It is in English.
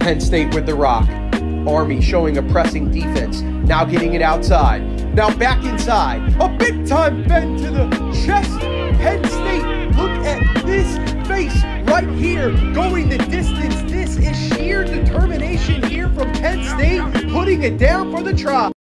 Penn State with the rock. Army showing a pressing defense. Now getting it outside. Now back inside. A big time fend to the chest. Penn State, look at this face right here going the distance. This is sheer determination here from Penn State, putting it down for the try.